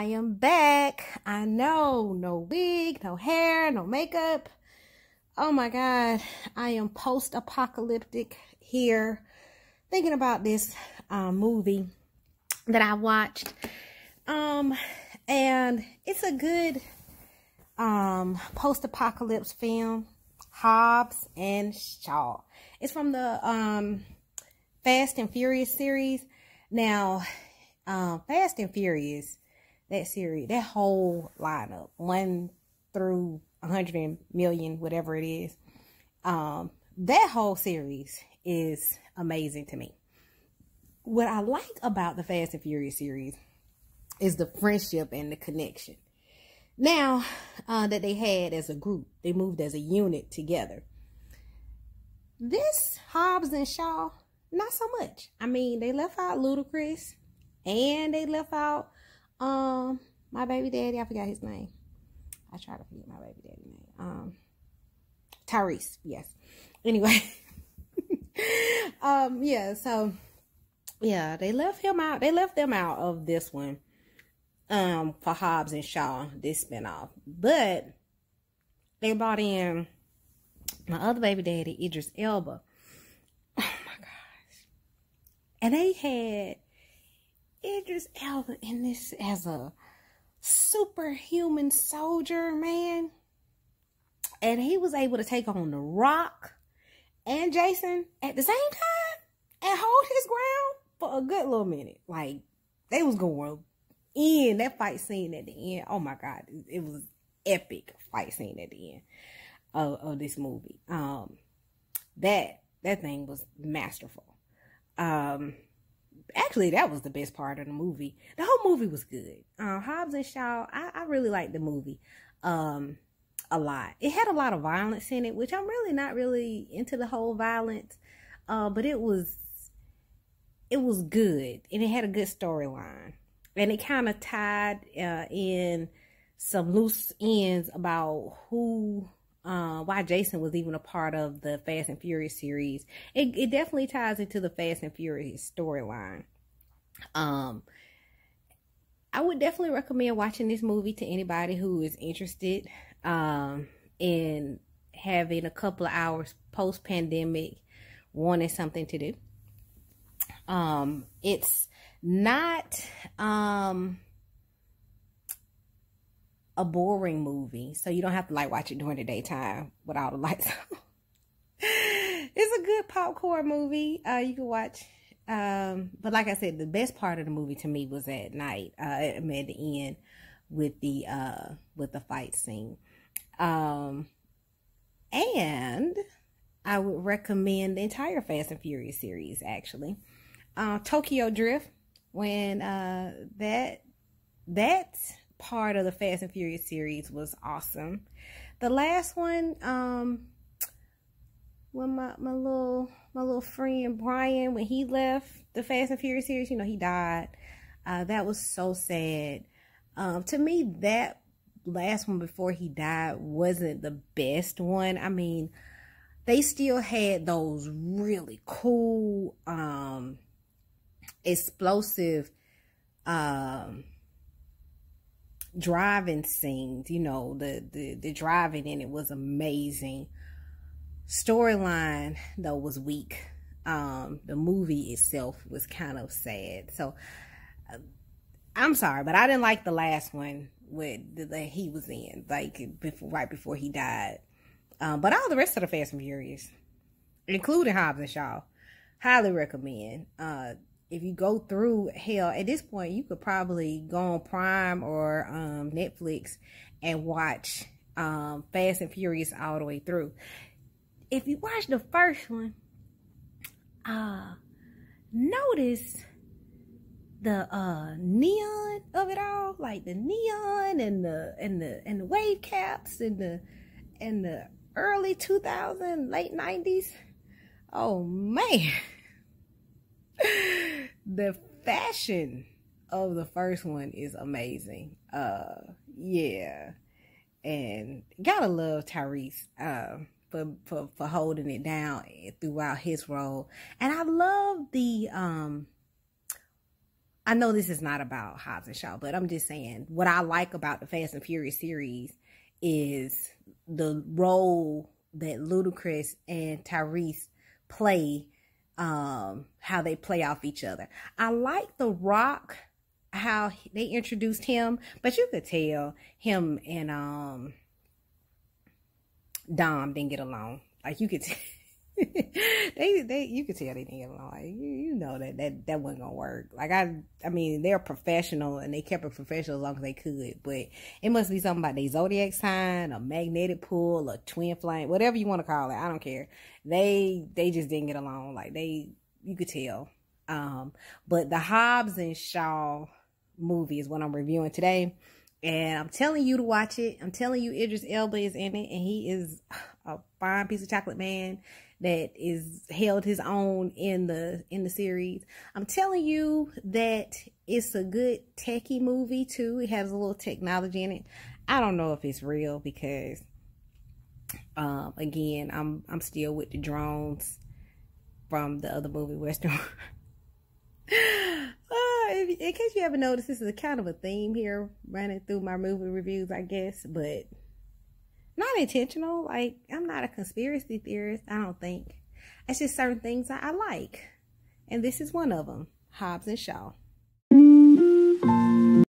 I am back. I know, no wig, no hair, no makeup. Oh my God, I am post-apocalyptic here, thinking about this uh, movie that I watched. Um, and it's a good um post-apocalypse film, Hobbs and Shaw. It's from the um Fast and Furious series. Now, um, Fast and Furious, that series, that whole lineup, one through a hundred million, whatever it is, um, that whole series is amazing to me. What I like about the Fast and Furious series is the friendship and the connection. Now uh, that they had as a group, they moved as a unit together. This Hobbs and Shaw, not so much. I mean, they left out Ludacris and they left out um my baby daddy. I forgot his name. I try to forget my baby daddy name. Um Tyrese, yes. Anyway. um, yeah, so yeah, they left him out. They left them out of this one. Um, for Hobbs and Shaw, this spinoff. But they brought in my other baby daddy, Idris Elba. Oh my gosh. And they had Idris Elba in this as a superhuman soldier, man. And he was able to take on The Rock and Jason at the same time and hold his ground for a good little minute. Like, they was going in that fight scene at the end. Oh my God. It was epic fight scene at the end of, of this movie. Um, that, that thing was masterful. Um, actually that was the best part of the movie. The whole movie was good. Uh, Hobbs and Shaw, I, I really liked the movie um, a lot. It had a lot of violence in it, which I'm really not really into the whole violence. Uh, but it was it was good and it had a good storyline. And it kind of tied uh, in some loose ends about who uh, why Jason was even a part of the Fast and Furious series. It, it definitely ties into the Fast and Furious storyline. Um, I would definitely recommend watching this movie to anybody who is interested um, in having a couple of hours post pandemic, wanting something to do. Um, it's not um a boring movie, so you don't have to like watch it during the daytime with all the lights it's a good popcorn movie. Uh, you can watch. Um, but like I said, the best part of the movie to me was at night. Uh, at the end with the uh with the fight scene. Um, and I would recommend the entire Fast and Furious series actually. Uh, Tokyo Drift when uh that that part of the Fast and Furious series was awesome. The last one, um, when my, my little my little friend Brian, when he left the Fast and Furious series, you know, he died. Uh, that was so sad. Um, to me, that last one before he died wasn't the best one. I mean, they still had those really cool, um, explosive, um, driving scenes, you know, the, the, the driving in it was amazing. Storyline, though, was weak. Um, the movie itself was kind of sad. So, uh, I'm sorry, but I didn't like the last one with the, that he was in, like before, right before he died. Um, but all the rest of the Fast and Furious, including Hobbs and Shaw, highly recommend. Uh, if you go through hell at this point you could probably go on prime or um, netflix and watch um, fast and furious all the way through. If you watch the first one uh notice the uh neon of it all like the neon and the and the and the wave caps and the and the early 2000 late 90s oh man the fashion of the first one is amazing. Uh, yeah, and gotta love Tyrese. Uh, for, for, for holding it down throughout his role. And I love the, um, I know this is not about Hobbs and Shaw, but I'm just saying what I like about the Fast and Furious series is the role that Ludacris and Tyrese play, um, how they play off each other. I like The Rock, how they introduced him, but you could tell him and um Dom didn't get along. Like you could tell. they they you could tell they didn't get along. Like, you, you know that that that wasn't gonna work. Like I I mean they're professional and they kept it professional as long as they could. But it must be something about their zodiac sign, a magnetic pull, a twin flame, whatever you want to call it. I don't care. They they just didn't get along. Like they you could tell. Um, but the Hobbs and Shaw movie is what I'm reviewing today. And I'm telling you to watch it. I'm telling you Idris Elba is in it and he is a fine piece of chocolate man that is held his own in the in the series. I'm telling you that it's a good techie movie too. It has a little technology in it. I don't know if it's real because um again, I'm I'm still with the drones from the other movie Western. uh, in case you haven't noticed, this is a kind of a theme here running through my movie reviews, I guess, but not intentional. Like, I'm not a conspiracy theorist, I don't think. It's just certain things that I like. And this is one of them Hobbs and Shaw.